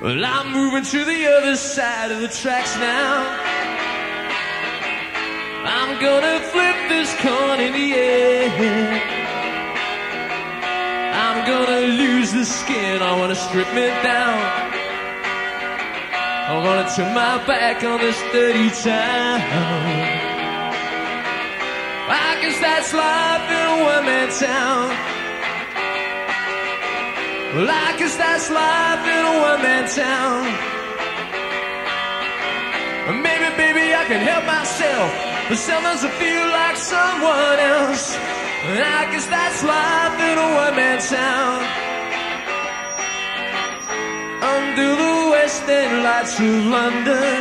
Well, I'm moving to the other side of the tracks now. I'm gonna flip this coin in the air. I'm gonna lose the skin. I wanna strip me down. I wanna turn my back on this dirty town. I guess that's life in a one-man town. Well, I guess that's life in a one-man town. Maybe, baby, I can help myself, but sometimes I feel like someone else. I guess that's life in a one-man town. Under the west end lights of London,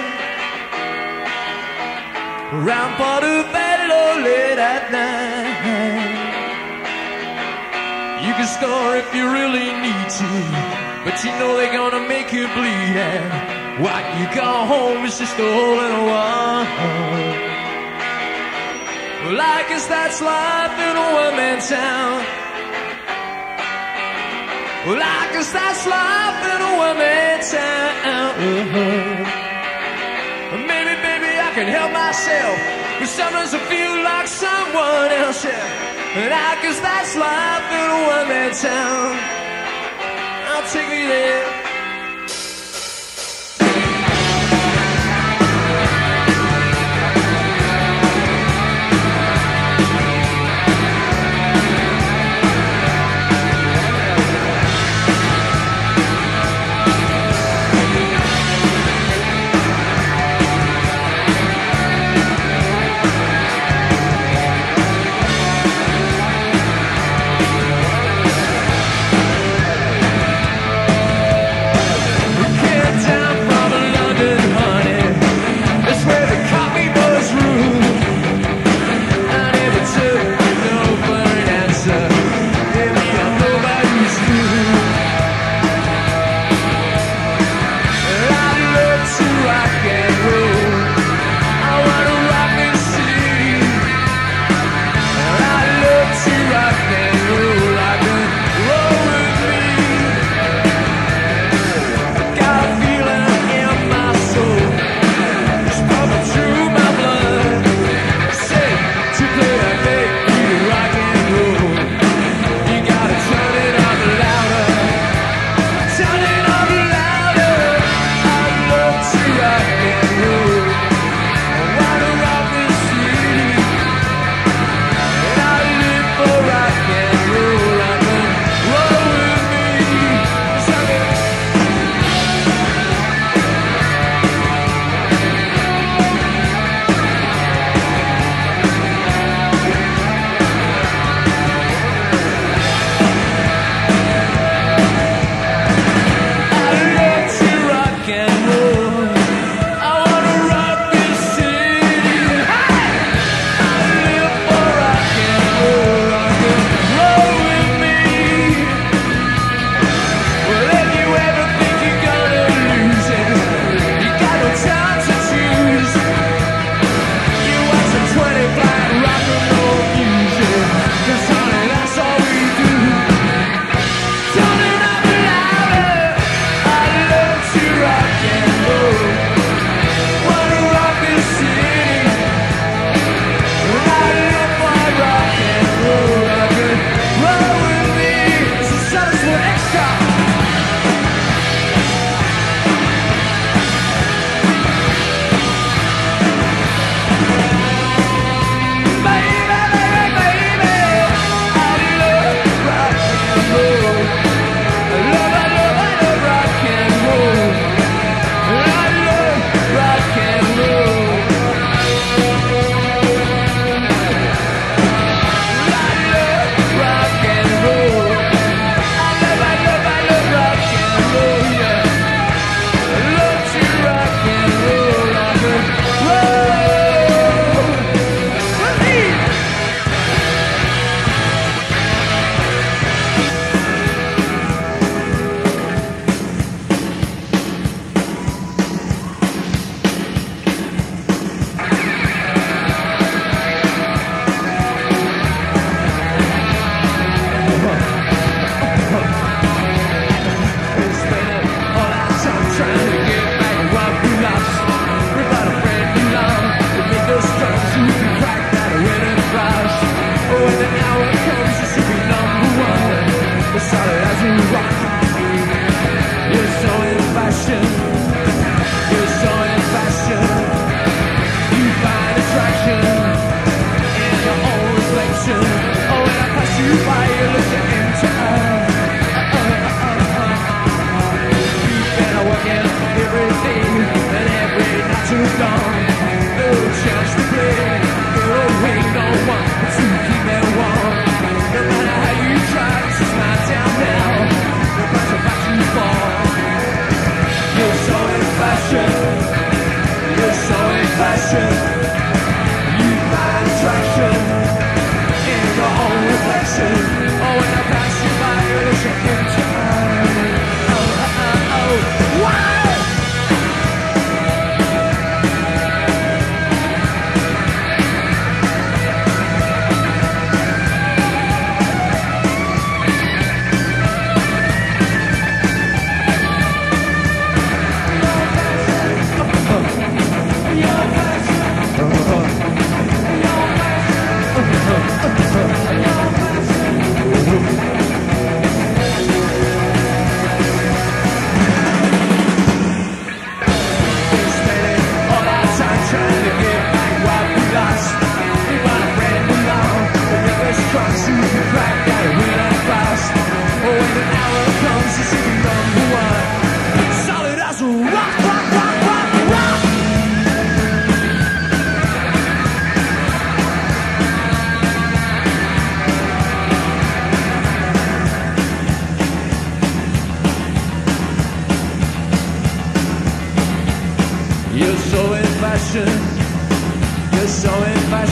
around Portobello late at night. Can score if you really need to, but you know they're gonna make you bleed. And what you call home is just a hole in a wall. Well, I guess that's life in a one-man town. Well, I guess that's life in a one-man town. Maybe, baby, I can help myself, but sometimes I feel like someone else. Yeah. I guess that's life in a one-man town. I'll take me there.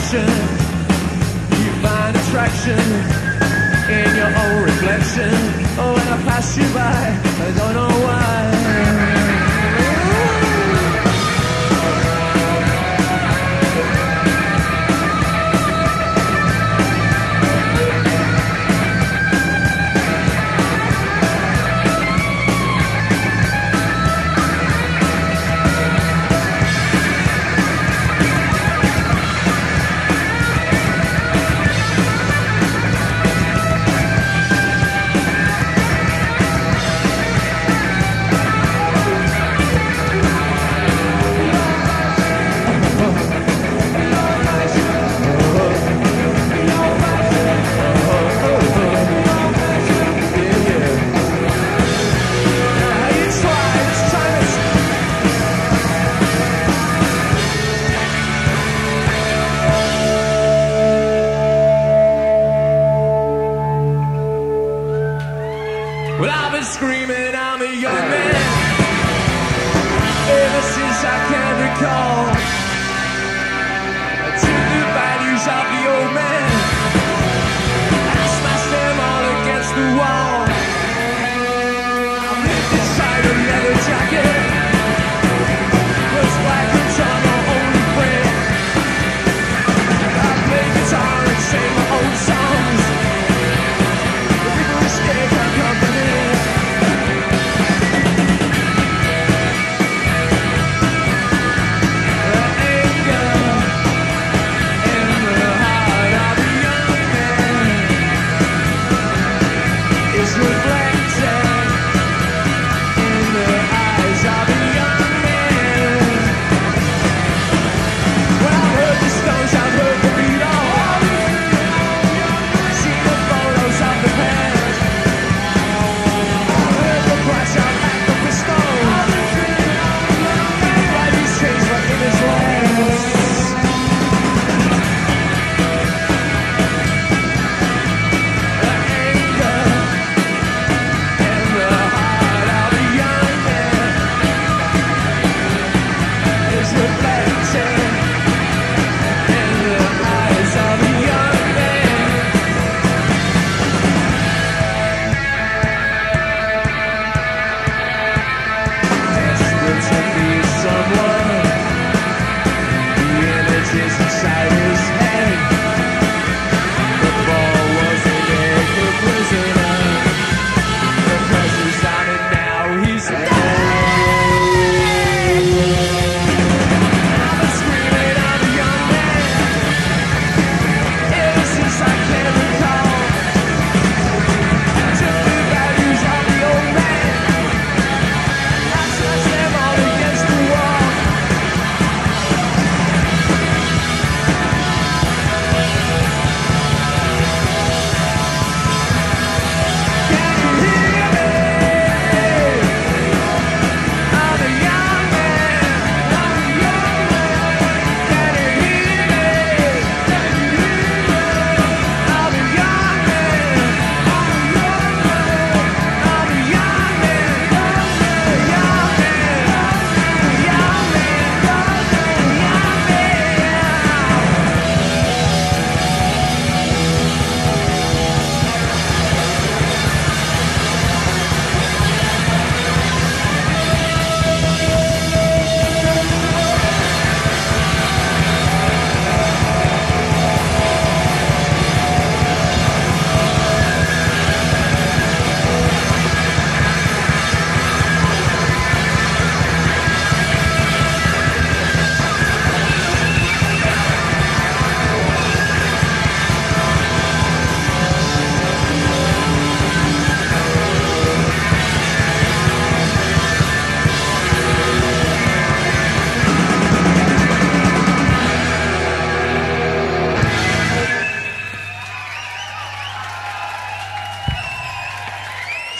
reflection. You find attraction in your own reflection. Oh, when I pass you by, I don't know why. dreaming I'm a young man. Ever since I can recall, I took the values of the old man, I smashed them all against the wall. I'm lived inside a leather jacket. Was black guitar my only friend. I play guitar and sing my own song.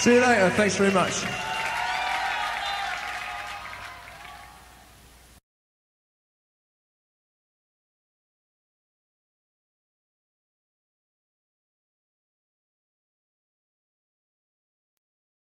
See you later. Thanks very much.